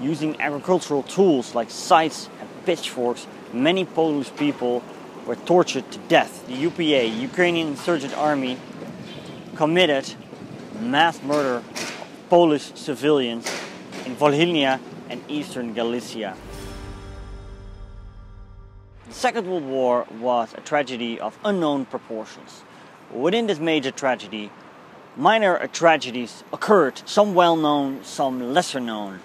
Using agricultural tools like scythes and pitchforks, many Polish people were tortured to death. The UPA, Ukrainian Insurgent Army, committed mass murder of Polish civilians in Volhynia and eastern Galicia. The Second World War was a tragedy of unknown proportions. Within this major tragedy, minor tragedies occurred, some well known, some lesser known.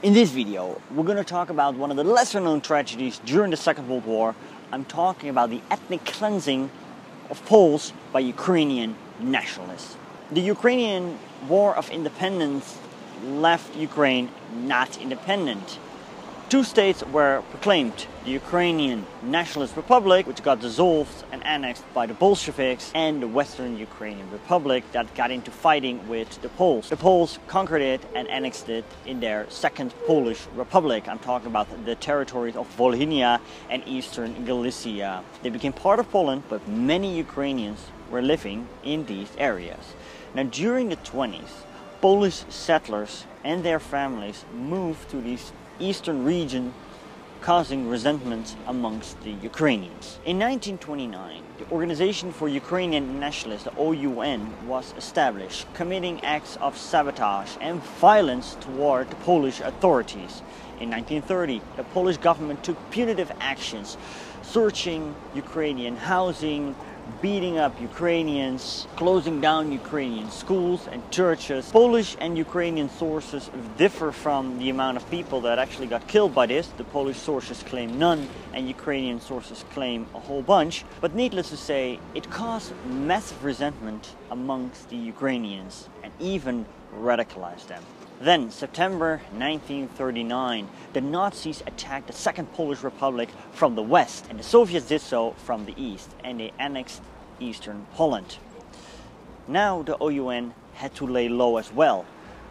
In this video, we're going to talk about one of the lesser known tragedies during the Second World War. I'm talking about the ethnic cleansing of Poles by Ukrainian nationalists. The Ukrainian War of Independence left Ukraine not independent. Two states were proclaimed the Ukrainian Nationalist Republic, which got dissolved and annexed by the Bolsheviks, and the Western Ukrainian Republic that got into fighting with the Poles. The Poles conquered it and annexed it in their Second Polish Republic. I'm talking about the territories of Volhynia and eastern Galicia. They became part of Poland, but many Ukrainians were living in these areas. Now, during the 20s, Polish settlers and their families moved to these eastern region causing resentment amongst the Ukrainians. In 1929, the Organization for Ukrainian Nationalists, the OUN, was established, committing acts of sabotage and violence toward the Polish authorities. In 1930, the Polish government took punitive actions, searching Ukrainian housing, beating up Ukrainians, closing down Ukrainian schools and churches. Polish and Ukrainian sources differ from the amount of people that actually got killed by this. The Polish sources claim none, and Ukrainian sources claim a whole bunch. But needless to say, it caused massive resentment amongst the Ukrainians and even radicalized them. Then, September 1939, the Nazis attacked the Second Polish Republic from the west, and the Soviets did so from the east, and they annexed eastern Poland. Now the OUN had to lay low as well,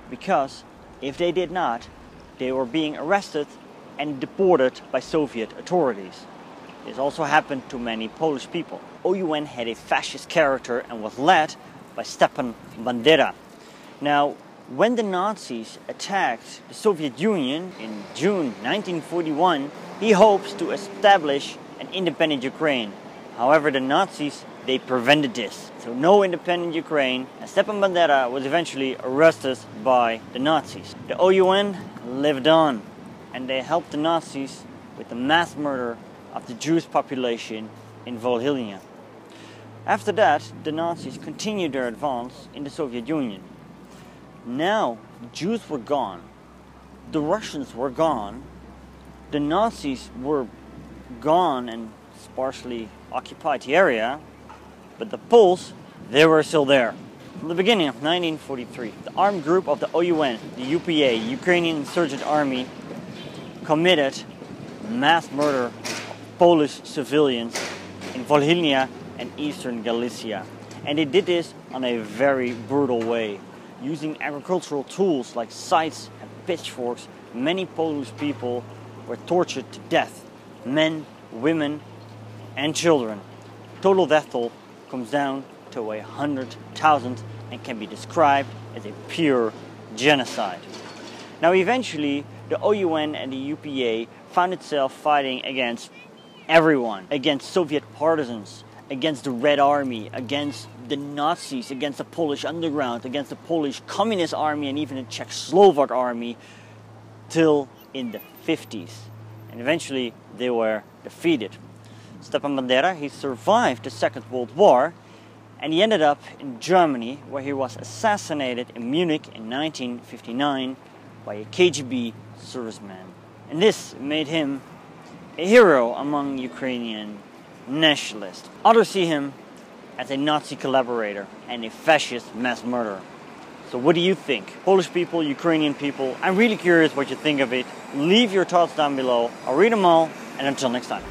because if they did not, they were being arrested and deported by Soviet authorities. This also happened to many Polish people. OUN had a fascist character and was led by Stepan Bandera. Now, when the Nazis attacked the Soviet Union in June 1941, he hopes to establish an independent Ukraine. However, the Nazis they prevented this. So no independent Ukraine. And Stepan Bandera was eventually arrested by the Nazis. The OUN lived on and they helped the Nazis with the mass murder of the Jewish population in Volhynia. After that, the Nazis continued their advance in the Soviet Union. Now, Jews were gone, the Russians were gone, the Nazis were gone and sparsely occupied the area, but the Poles, they were still there. From the beginning of 1943, the armed group of the OUN, the UPA, Ukrainian Insurgent Army, committed mass murder of Polish civilians in Volhynia and eastern Galicia. And they did this on a very brutal way using agricultural tools like scythes and pitchforks, many Polish people were tortured to death men, women, and children. Total death toll comes down to a hundred thousand and can be described as a pure genocide. Now, eventually, the OUN and the UPA found itself fighting against everyone, against Soviet partisans, against the Red Army, against the Nazis, against the Polish underground, against the Polish Communist Army, and even the Czechoslovak Army, till in the 50s. And eventually they were defeated. Stepan Bandera, he survived the Second World War, and he ended up in Germany, where he was assassinated in Munich in 1959 by a KGB serviceman. And this made him a hero among Ukrainian nationalist. Others see him as a Nazi collaborator and a fascist mass murderer. So what do you think? Polish people, Ukrainian people, I'm really curious what you think of it. Leave your thoughts down below. I'll read them all, and until next time.